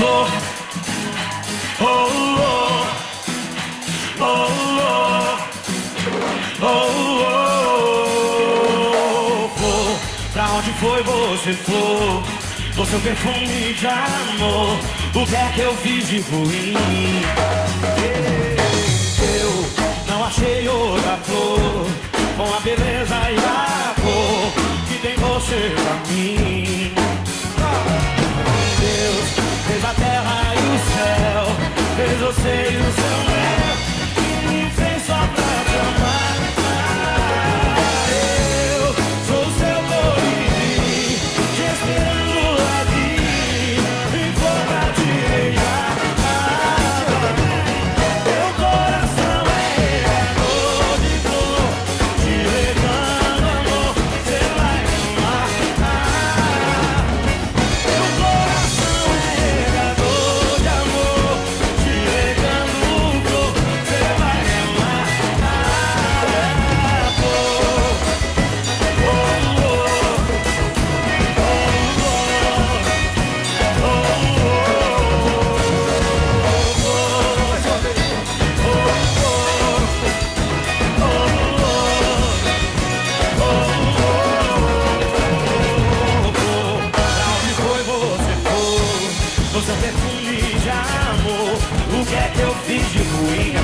flor. Oh, oh, oh, oh, oh, oh, flor. Pra onde foi você, flor? Você seu perfume de amor. O que é que eu fiz de ruim? Yeah. Seu perfume de amor O que é que eu fiz de ruim? É